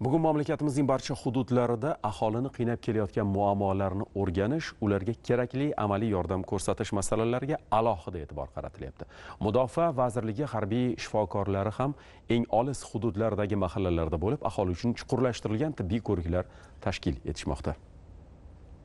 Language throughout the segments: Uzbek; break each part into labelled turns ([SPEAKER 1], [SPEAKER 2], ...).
[SPEAKER 1] bugun mamlakatimizning barcha hududlarida aholini qiynab kelayotgan muammolarni o'rganish ularga kerakli amaliy yordam ko'rsatish masalalariga alohida e'tibor qaratilyapti. Mudofaa vazirligi harbiy shifokorlari ham eng olis hududlardagi mahallalarda bo'lib aholi uchun chuqurlashtirilgan tibbiy ko'riklar tashkil etishmoqda.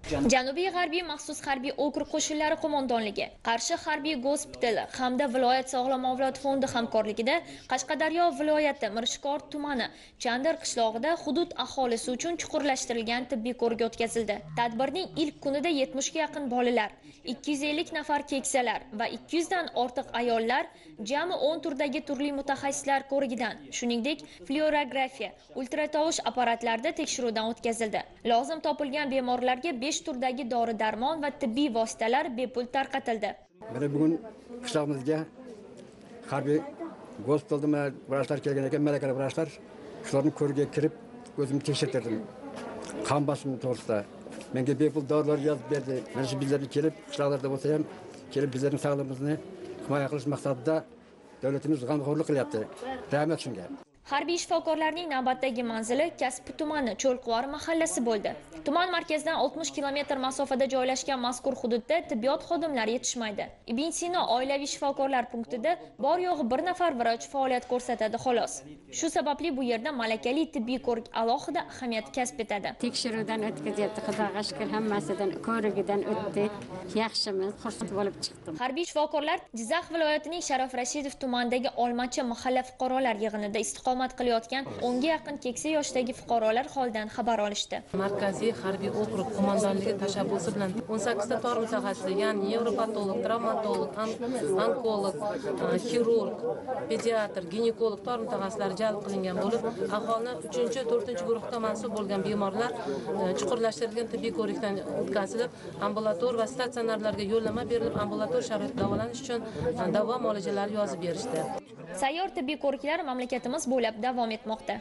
[SPEAKER 2] Janubiy g'arbiy maxsus harbiy okrug qo'shinlari qo'mondonligi qarshi harbiy gospitali hamda viloyat sog'lom avlod fondi hamkorligida qashqadaryo viloyati mirishkor tumani chandir qishlog'ida hudud aholisi uchun chuqurlashtirilgan tibbiy ko'rik o'tkazildi. Tadbirning ilk kunida 70 ga yaqin bolalar 250 nafar keksalar va 200 dan ortiq ayollar jami 10 turdagi turli mutaxassislar ko'rigidan shuningdek fluorografiya ultratovush apparatlarida tekshiruvdan o'tkazildi. Lozim topilgan bemorlarga besh turdagi dori darmon va tibbiy vositalar bepul tarqatildi.
[SPEAKER 3] Mana bugun qishlog'imizga harbiy gospitalda mana vrachlar kelgan ekan malakali vrachlar. Shularni ko'rigiga kirib o'zimni tekshirtirdim. Qon bosimi to'g'risida. Menga bepul dorilar yozib berdi. Mana shu bizlarga kelib qishloqlarda bo'lsa ham kelib bizlarning sog'lig'imizni himoya qilish maqsadida davlatimiz g'amxo'rlik qilyapti. Rahmat shunga.
[SPEAKER 2] Harbiy shifokorlarning navbatdagi manzili kasbi tumani cho'lquvor mahallasi bo'ldi. Tuman markazidan 60 kilometr masofada joylashgan mazkur hududda tibbiyot xodimlari yetishmaydi. Ibn sino oilaviy shifokorlar punktida bor yo'g'i bir nafar vrach faoliyat ko'rsatadi xolos. Shu sababli bu yerda malakali tibbiy ko'rik alohida ahamiyat kasb etadi.
[SPEAKER 4] Tekshiruvdan o'tkazyapti xudoga shukur hammasidan ko'rigidan o'tdik yaxshimiz xursand bo'lib chiqdim.
[SPEAKER 2] Harbiy shifokorlar jizzax viloyatining sharof rashidov tumanidagi olmachi mahalla fuqarolar yig'inida istiqomat qilayotgan o'nga yaqin keksa yoshdagi fuqarolar holidan xabar olishdi.
[SPEAKER 5] Markaziy harbiy okrug qo'mondonligi tashabbusi bilan 18 ta tor mutaxassis ya'ni nevropatolog travmatolog onkolog xirurg pediatr ginekolog tor mutaxassislar jalb qilingan bo'lib aholini 3 4 guruhga mansub bo'lgan bemorlar chuqurlashtirilgan tibbiy ko'rikdan o'tkazilib ambulator va statsionarlarga yo'llanma berilib ambulator sharoitda davolanish uchun davo muolajalari yozib berishdi.
[SPEAKER 2] Sayyor tibbiy ko'riklar mamlakatimiz bo'ylab davom etmoqda.